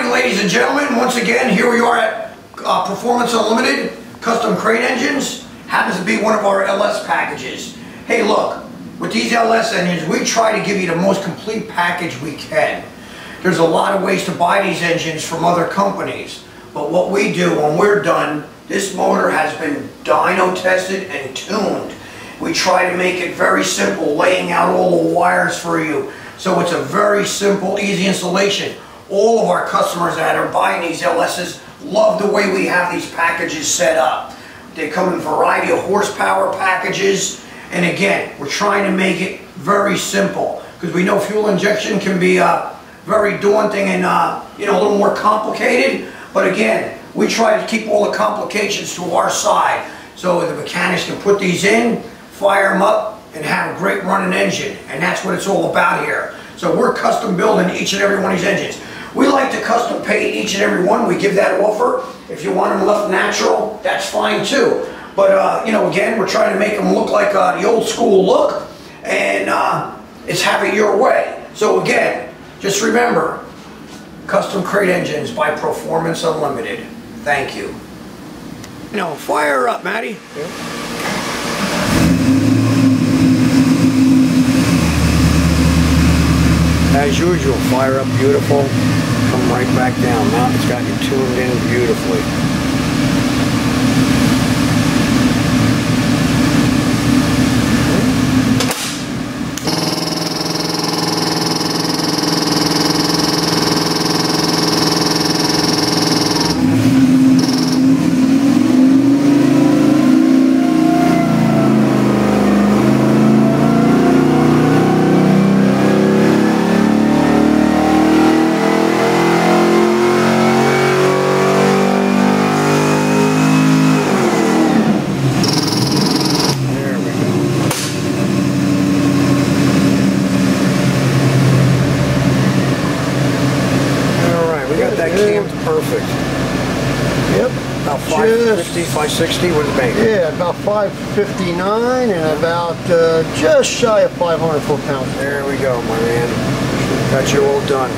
morning, ladies and gentlemen. Once again, here we are at uh, Proformance Unlimited Custom Crate Engines. Happens to be one of our LS packages. Hey, look, with these LS engines, we try to give you the most complete package we can. There's a lot of ways to buy these engines from other companies, but what we do when we're done, this motor has been dyno tested and tuned. We try to make it very simple, laying out all the wires for you. So it's a very simple, easy installation. All of our customers that are buying these LSs love the way we have these packages set up. They come in a variety of horsepower packages. And again, we're trying to make it very simple because we know fuel injection can be uh, very daunting and uh, you know a little more complicated. But again, we try to keep all the complications to our side so the mechanics can put these in, fire them up, and have a great running engine. And that's what it's all about here. So we're custom building each and every one of these engines. We like to custom paint each and every one. We give that offer. If you want them left natural, that's fine too. But, uh, you know, again, we're trying to make them look like uh, the old school look. And uh, it's have it your way. So again, just remember, custom crate engines by Proformance Unlimited. Thank you. Know, fire up, Matty. As usual, fire up beautiful, come right back down. Now it's got you tuned in beautifully. There we go. All right, we got that camped perfect. Yep. About Just- 550, 560, what is it making? Yeah, about 559 and about uh, just shy of 500 foot pounds. There we go, my man. Got you all done.